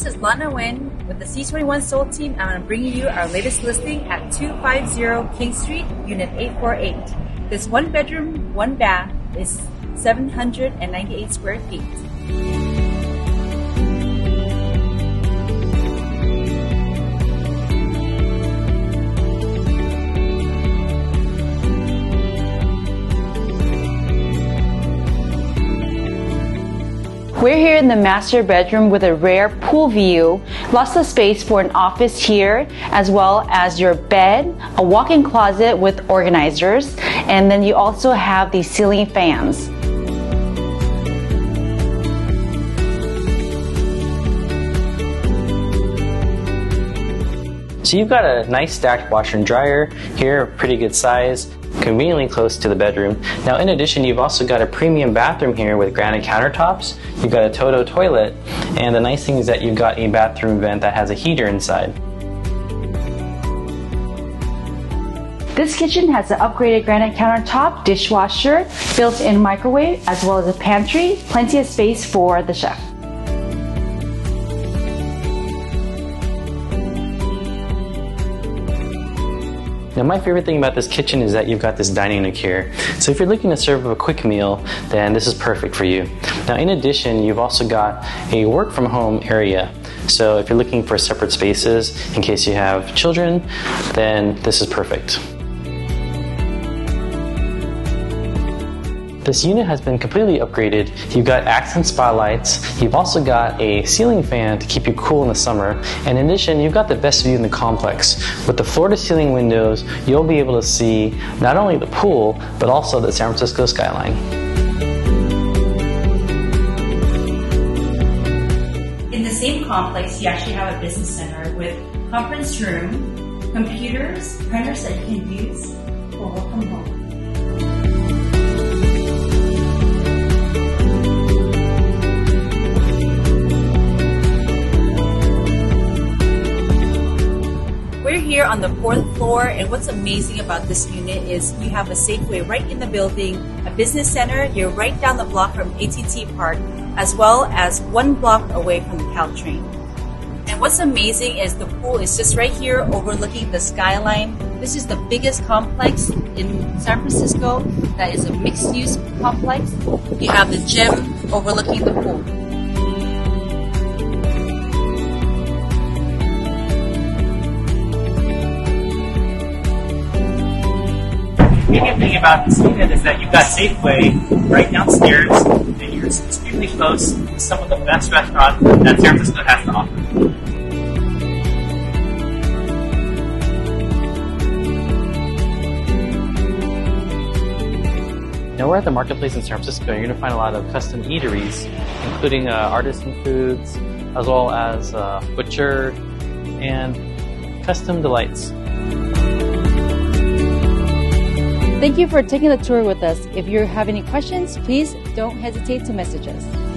this is Lana Wen with the C21 Sold Team. I'm bringing you our latest listing at 250 King Street, Unit 848. This one bedroom, one bath is 798 square feet. We're here in the master bedroom with a rare pool view, lots of space for an office here, as well as your bed, a walk-in closet with organizers, and then you also have the ceiling fans. So you've got a nice stacked washer and dryer here, pretty good size conveniently close to the bedroom. Now in addition, you've also got a premium bathroom here with granite countertops. You've got a Toto toilet, and the nice thing is that you've got a bathroom vent that has a heater inside. This kitchen has an upgraded granite countertop, dishwasher, built-in microwave, as well as a pantry, plenty of space for the chef. Now my favorite thing about this kitchen is that you've got this dining nook here. So if you're looking to serve a quick meal, then this is perfect for you. Now in addition, you've also got a work from home area. So if you're looking for separate spaces in case you have children, then this is perfect. This unit has been completely upgraded. You've got accent spotlights. You've also got a ceiling fan to keep you cool in the summer. And in addition, you've got the best view in the complex. With the floor to ceiling windows, you'll be able to see not only the pool, but also the San Francisco skyline. In the same complex, you actually have a business center with conference room, computers, printers that you can use for work from home. Here on the fourth floor, and what's amazing about this unit is you have a Safeway right in the building, a business center. You're right down the block from AT&T Park, as well as one block away from the Caltrain. And what's amazing is the pool is just right here overlooking the skyline. This is the biggest complex in San Francisco that is a mixed use complex. You have the gym overlooking the pool. Unique thing about unit is that you've got Safeway right downstairs, and you're extremely close to some of the best restaurants that San Francisco has to offer. Now we're at the marketplace in San Francisco. You're going to find a lot of custom eateries, including uh, artisan foods, as well as uh, butcher and custom delights. Thank you for taking the tour with us. If you have any questions, please don't hesitate to message us.